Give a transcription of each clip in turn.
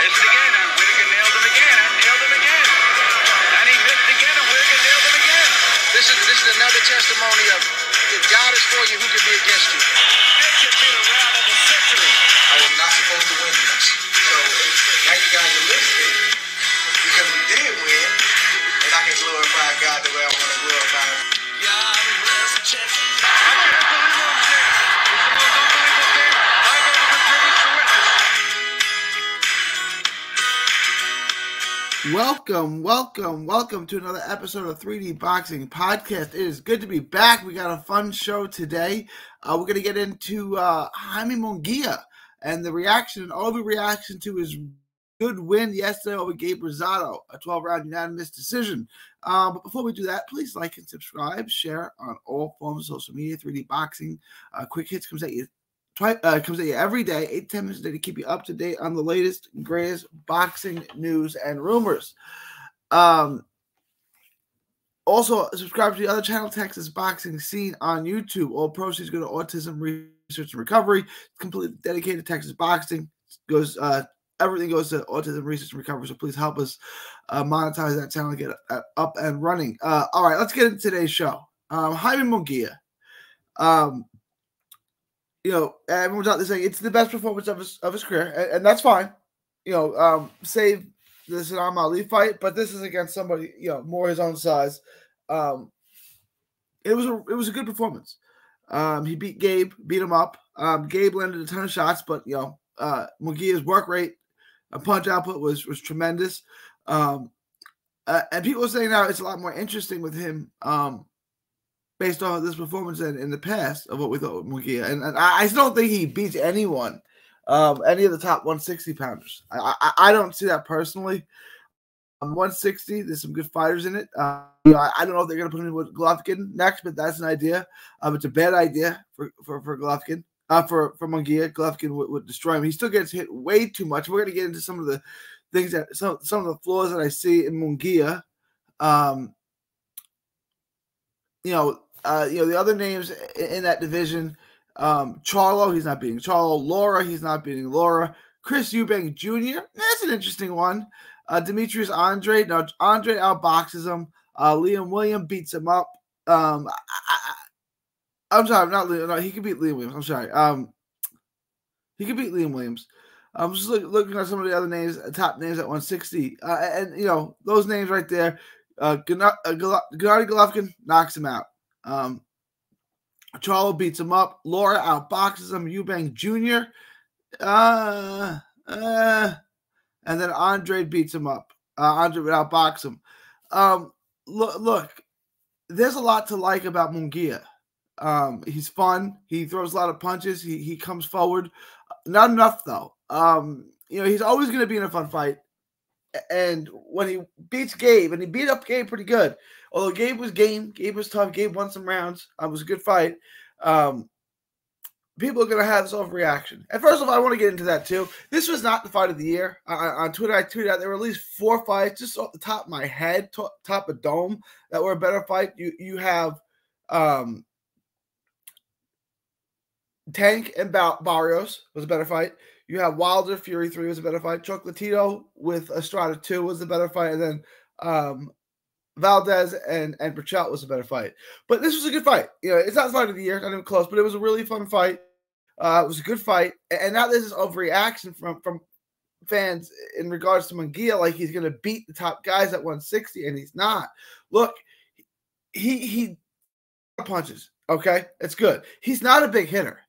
Missed again, and Whitaker nailed him again, and nailed him again. And he missed again, and Whitaker nailed him again. This is this is another testimony of if God is for you, who can be against you? This should be the round of the century. I was not supposed to win Welcome, welcome, welcome to another episode of 3D Boxing Podcast. It is good to be back. We got a fun show today. Uh, we're going to get into uh, Jaime Munguia and the reaction, an overreaction to his good win yesterday over Gabe Rosado, a 12 round unanimous decision. Uh, but before we do that, please like and subscribe, share on all forms of social media. 3D Boxing, uh, Quick Hits comes at you uh, comes at you every day, eight ten minutes a day to keep you up to date on the latest, greatest boxing news and rumors. Um, also, subscribe to the other channel, Texas Boxing Scene on YouTube. All proceeds go to Autism Research and Recovery. Completely dedicated to Texas boxing. Goes uh, everything goes to Autism Research and Recovery. So please help us uh, monetize that channel, get it up and running. Uh, all right, let's get into today's show. Um, Jaime Munguia. Um, you know, everyone's out there saying it's the best performance of his of his career, and, and that's fine. You know, um, save the Sadam Ali fight, but this is against somebody you know more his own size. Um, it was a it was a good performance. Um, he beat Gabe, beat him up. Um, Gabe landed a ton of shots, but you know, uh, Munguia's work rate, and punch output was was tremendous. Um, uh, and people are saying now it's a lot more interesting with him. Um, based on this performance in, in the past of what we thought with Munguia. And, and I, I still don't think he beats anyone, um, any of the top 160 pounders. I, I, I don't see that personally. Um, 160, there's some good fighters in it. Uh, you know, I, I don't know if they're going to put him with Golovkin next, but that's an idea. Um, it's a bad idea for for, for Golovkin. Uh, for for Munguia, Golovkin would, would destroy him. He still gets hit way too much. We're going to get into some of the things that some some of the flaws that I see in Munguia. Um, you know, uh, you know, the other names in, that division, um, Charlo, he's not beating Charlo. Lara, he's not beating Lara. Chris Eubank Jr., that's an interesting one. Uh, Demetrius Andrade, now Andrade outboxes him. Uh, Liam Williams beats him up. Um, I, am sorry, not Liam. No, he could beat Liam Williams. I'm sorry. Um, he could beat Liam Williams. I'm just look, looking at some of the other names, uh, top names at 160, uh, and you know those names right there. Uh, uh, Gennady Golovkin knocks him out. Um, Charlo beats him up. Lara outboxes him. Eubank Jr. Uh, uh, and then Andrade beats him up. Uh, Andrade would outbox him. Um, look, look, there's a lot to like about Munguia. Um, he's fun. He throws a lot of punches. He he comes forward. Not enough though. Um, you know, he's always going to be in a fun fight. And when he beats Gabe, and he beat up Gabe pretty good, although Gabe was game, Gabe was tough. Gabe won some rounds. Uh, it was a good fight. Um, people are going to have this overreaction. And first of all, I want to get into that too. This was not the fight of the year. I, on Twitter, I tweeted out there were at least four fights just off the top of my head, to, top of dome, that were a better fight. You you have um, Tank and ba- Barrios was a better fight. You have Wilder Fury three was a better fight. Chuck Chocolatito with Estrada two was a better fight, and then um, Valdez and and Berchelt was a better fight. But this was a good fight. You know, it's not fight of the year, not even close, but it was a really fun fight. Uh, it was a good fight, and now this is overreaction from from fans in regards to Munguia, like he's going to beat the top guys at 160, and he's not. Look, he he punches. Okay, it's good. He's not a big hitter.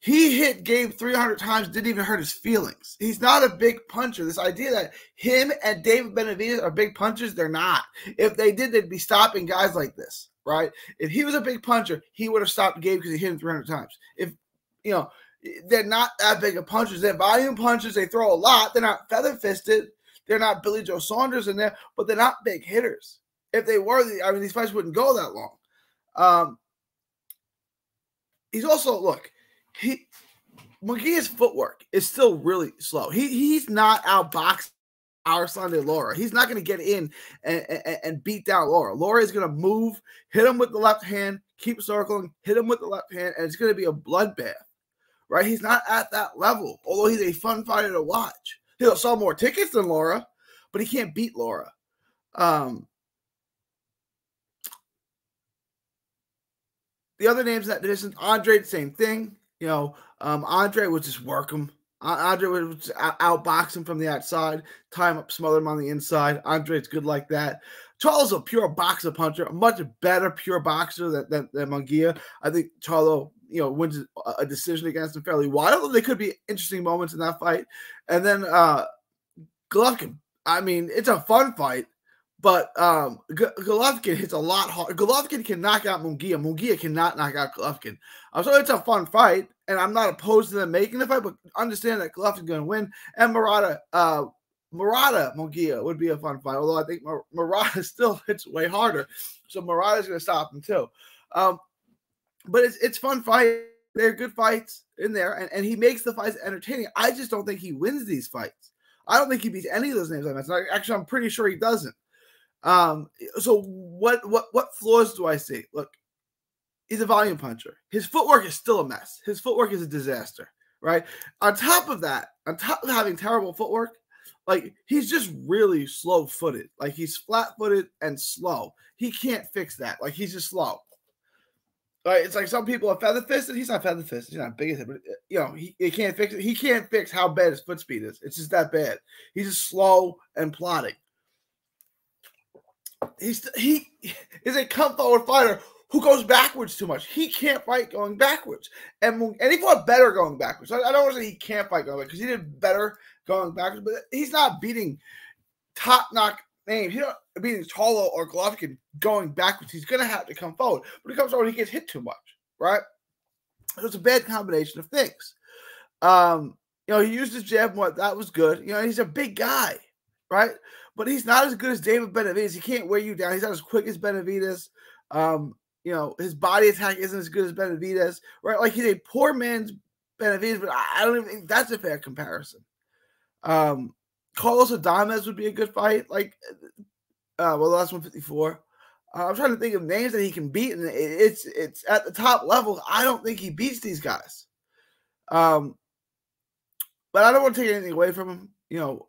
He hit Gabe 300 times, didn't even hurt his feelings. He's not a big puncher. This idea that him and David Benavidez are big punchers, they're not. If they did, they'd be stopping guys like this, right? If he was a big puncher, he would have stopped Gabe because he hit him 300 times. If, you know, they're not that big of punchers. They're volume punchers. They throw a lot. They're not feather fisted. They're not Billy Joe Saunders in there, but they're not big hitters. If they were, I mean, these fights wouldn't go that long. Um, he's also look, he Munguia's footwork is still really slow. He he's not outboxing Erislandy Lara. He's not going to get in and, and, and, beat down Lara. Lara is going to move, hit him with the left hand, keep circling, hit him with the left hand, and it's going to be a bloodbath. Right? He's not at that level, although he's a fun fighter to watch. He'll sell more tickets than Lara, but he can't beat Lara. Um, the other names in that division, Andrade, same thing. You know, um, Andrade would just work him. Andrade would outbox him from the outside, tie him up, smother him on the inside. Andrade's good like that. Charles a pure boxer puncher, a much better pure boxer than, than, than Munguia. I think Charlo, you know, wins a decision against him fairly wide. Although there could be interesting moments in that fight. And then uh Golovkin. I mean, it's a fun fight, but um Golovkin hits a lot hard. Golovkin can knock out Munguia. Munguia cannot knock out Golovkin. Um, so it's a fun fight, and I'm not opposed to them making the fight, but understand that Golovkin's going to win. And Murata, uh, Murata Munguia would be a fun fight, although I think Mur- Murata still hits way harder. So Murata's going to stop him too. Um, but it's it's fun fight. They're good fights in there, and, and he makes the fights entertaining. I just don't think he wins these fights. I don't think he beats any of those names I mentioned. Actually, I'm pretty sure he doesn't. Um, so what what what flaws do I see? Look, he's a volume puncher. His footwork is still a mess. His footwork is a disaster, right? On top of that, on top of having terrible footwork, like he's just really slow footed. Like he's flat footed and slow. He can't fix that. Like he's just slow. Right? It's like some people are feather fisted. He's not feather fisted. He's not big as it, but you know, he, he can't fix it. He can't fix how bad his foot speed is. It's just that bad. He's just slow and plodding. He's he is a come forward fighter who goes backwards too much. He can't fight going backwards, and and he fought better going backwards. I, I don't want to say he can't fight going backwards because he did better going backwards, but he's not beating top knock names. He's not beating Charlo or Golovkin going backwards. He's gonna have to come forward, but he comes forward, he gets hit too much, right? So it's a bad combination of things. Um, you know, he used his jab more. That was good. You know, he's a big guy, right? But he's not as good as David Benavidez. He can't wear you down. He's not as quick as Benavidez. Um, you know, his body attack isn't as good as Benavidez, right? Like he's a poor man's Benavidez, but I don't even think that's a fair comparison. Um, Carlos Adames would be a good fight. Like, uh, well, that's 154. Uh, I'm trying to think of names that he can beat, and it's it's at the top level. I don't think he beats these guys. Um, but I don't want to take anything away from him. You know,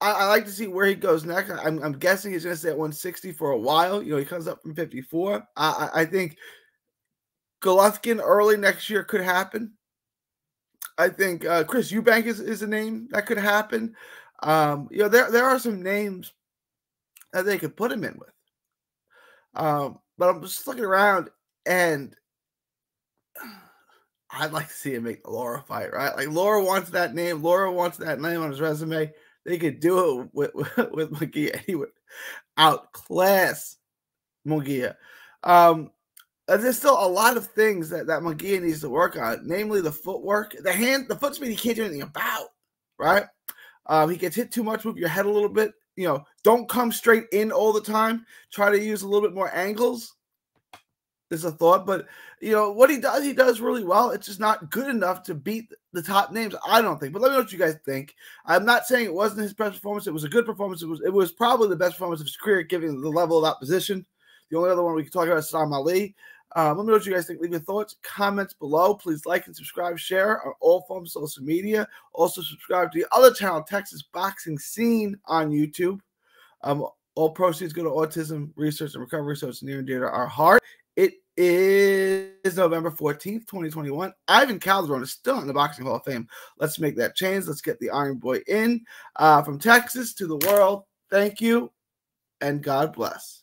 I, I like to see where he goes next. I'm, I'm guessing he's going to stay at 160 for a while. You know, he comes up from 54. I, I, think Golovkin early next year could happen. I think uh, Chris Eubank is, is a name that could happen. Um, you know, there there are some names that they could put him in with. Um, but I'm just looking around and I'd like to see him make the Lara fight, right? Like Lara wants that name. Lara wants that name on his resume. They could do it with with, Munguia. He would outclass Munguia. Um, there's still a lot of things that that Munguia needs to work on, namely the footwork, the hand, the foot speed. He can't do anything about, right? Um, he gets hit too much. Move your head a little bit. You know, don't come straight in all the time. Try to use a little bit more angles. Is a thought, but you know what he does, he does really well. It's just not good enough to beat the top names. I don't think. But let me know what you guys think. I'm not saying it wasn't his best performance. It was a good performance. It was it was probably the best performance of his career, given the level of opposition. The only other one we can talk about is Sam Ali. Um, let me know what you guys think. Leave your thoughts, comments below. Please like and subscribe, share on all forms of social media. Also, subscribe to the other channel, Texas Boxing Scene, on YouTube. Um, all proceeds go to autism research and recovery, so it's near and dear to our heart. It is November 14th, 2021. Ivan Calderon is still in the Boxing Hall of Fame. Let's make that change. Let's get the Iron Boy in. Uh, from Texas to the world, thank you and God bless.